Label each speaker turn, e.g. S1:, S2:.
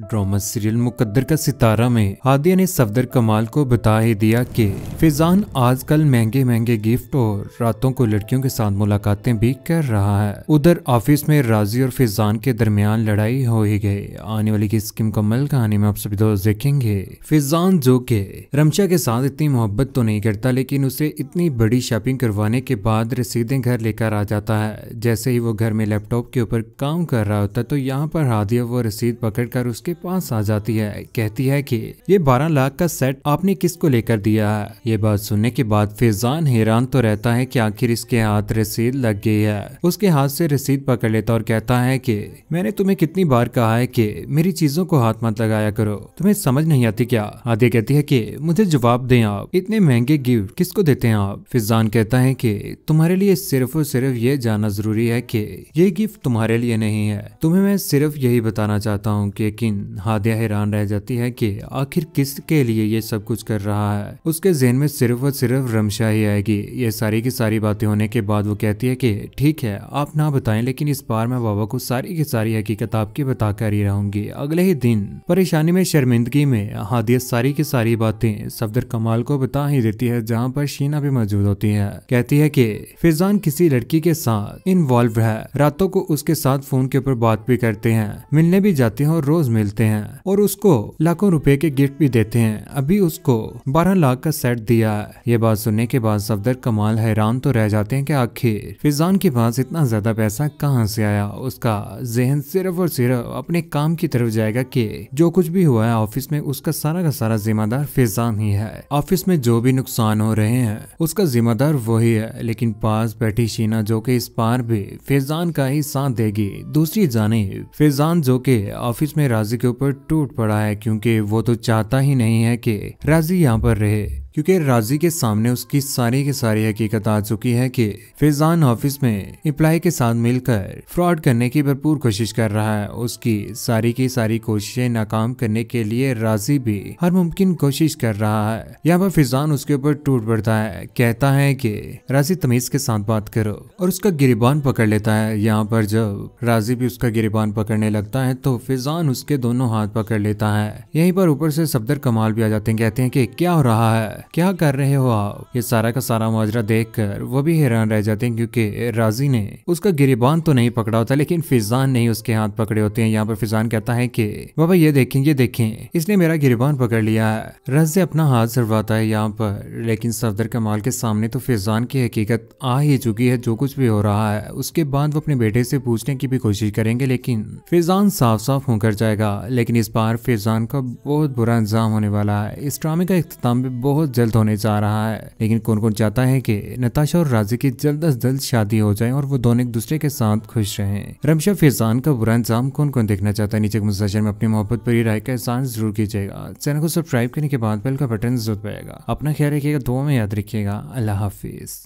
S1: Drama serial मुकद्दर का सितारा में हादिया ने सफदर कमाल को बता ही दिया कि फिजान आजकल महँगे महँगे गिफ्ट और रातों को लड़कियों के साथ मुलाकातें भी कर रहा है। उधर ऑफ़िस में राज़ी और फिजान के दरमियान लड़ाई हो ही गई। आने वाली की इसकी मुकम्मल कहानी में आप सभी दोस्त देखेंगे। फिजान जो के रमशा के साथ इतनी मोहब्बत तो नहीं करता, लेकिन उसे इतनी बड़ी शॉपिंग करवाने के बाद रसीदें घर लेकर आ जाता है। जैसे ही वो घर में लैपटॉप के ऊपर काम कर रहा होता तो यहाँ पर हादिया वो रसीद पकड़ कर उसके पास आ जाती है, कहती है कि, ये बारह लाख का सेट आपने किसको लेकर दिया है? ये बात सुनने के बाद फिजान हैरान तो रहता है कि आखिर इसके हाथ रसीद लग गई है। उसके हाथ से रसीद पकड़ लेता और कहता है कि, मैंने तुम्हें कितनी बार कहा है कि मेरी चीज़ों को हाथ मत लगाया करो। तुम्हें समझ नहीं आती क्या? आदिया कहती है कि, मुझे जवाब दें आप। इतने महँगे गिफ्ट किसको देते हैं आप? फिजान कहता है कि, तुम्हारे लिए सिर्फ़ और सिर्फ़ ये जानना ज़रूरी है कि ये गिफ्ट तुम्हारे लिए नहीं है। तुम्हें मैं सिर्फ़ यही बताना चाहता हूँ कि किन हादिया हैरान रह जाती है कि आखिर किस के लिए ये सब कुछ कर रहा है? उसके जहन में सिर्फ़ और सिर्फ़ रमशा ही आएगी। ये सारी की सारी बातें होने के बाद वो कहती है कि, ठीक है, आप ना बताएँ, लेकिन इस बार मैं बाबा को सारी की सारी हकीकत आपकी बताकर ही रहूँगी। अगले ही दिन, परेशानी में शर्मिंदगी में हादिया सारी की सारी बातें सफदर कमाल को बता ही देती है, जहाँ पर शीना भी मौजूद होती है। कहती है कि, फिजान किसी लड़की के साथ इन्वॉल्व है। रातों को उसके साथ फ़ोन के ऊपर बात भी करते हैं। मिलने भी जाते हैं और रोज मिलते हैं और उसको लाखों रुपए के गिफ्ट भी देते हैं। अभी उसको बारह लाख का सेट दिया। ये बात सुनने के बाद सफदर कमाल हैरान तो रह जाते हैं कि आखिर फिजान के पास इतना ज़्यादा पैसा कहाँ से आया? उसका जहन सिर्फ़ और सिर्फ़ अपने काम की तरफ़ जाएगा कि जो कुछ भी हुआ है, ऑफ़िस में उसका सारा का सारा जिम्मेदार फिजान ही है। ऑफ़िस में जो भी नुकसान हो रहे हैं, उसका जिम्मेदार वही है। लेकिन पास बैठी शीना जो कि इस पार भी फिजान का ही साथ देगी। दूसरी जाने फिजान जो के ऑफ़िस में राज़ी के ऊपर टूट पड़ा है, क्योंकि वो तो चाहता ही नहीं है कि राज़ी यहाँ पर रहे। क्योंकि राज़ी के सामने उसकी सारी की सारी हकीकत आ चुकी है कि फिजान ऑफ़िस में इम्प्लाई के साथ मिलकर फ्रॉड करने की भरपूर कोशिश कर रहा है। उसकी सारी की सारी कोशिशें नाकाम करने के लिए राज़ी भी हर मुमकिन कोशिश कर रहा है। यहाँ पर फिजान उसके ऊपर टूट पड़ता है, कहता है कि, राज़ी, तमीज के साथ बात करो। और उसका गिरबान पकड़ लेता है। यहाँ पर जब राज़ी भी उसका गिरबान पकड़ने लगता है तो फिजान उसके दोनों हाथ पकड़ लेता है। यहीं पर ऊपर से सफदर कमाल भी आ जाते हैं, कहते हैं कि, क्या हो रहा है? क्या कर रहे हो आप? ये सारा का सारा माजरा देखकर वो भी हैरान रह जाते हैं क्योंकि राज़ी ने उसका गिरिबान तो नहीं पकड़ा होता, लेकिन फिजान ने उसके हाथ पकड़े होते हैं। यहाँ पर फिजान कहता है की बाबा ये देखें ये देखें, इसने मेरा गिरिबान पकड़ लिया है। राज़ी अपना हाथ सरवाता है यहाँ पर, लेकिन सफदर कमाल के सामने तो फिजान की हकीकत आ ही चुकी है। जो कुछ भी हो रहा है, उसके बाद वो अपने बेटे से पूछने की भी कोशिश करेंगे, लेकिन फिजान साफ़ साफ़ होकर जाएगा। लेकिन इस बार फिजान का बहुत बुरा इंजाम होने वाला है। इस ड्रामे का अख्ताम भी बहुत जल्द होने जा रहा है। लेकिन कौन कौन चाहता है कि नताशा और राज़ी की जल्द अज जल्द शादी हो जाए और वो दोनों एक दूसरे के साथ खुश रहे। रमशा फैजान का बुरा इंजाम कौन कौन देखना चाहता है? नीचे मुसाजर में अपनी मोहब्बत पर राय का एहसान ज़रूर कीजिएगा। चैनल को सब्सक्राइब करने के बाद बेल का बटन ज़रूर पाएगा अपना ख्याल रखिएगा दो में याद रखिएगा। अल्लाह हाफिज।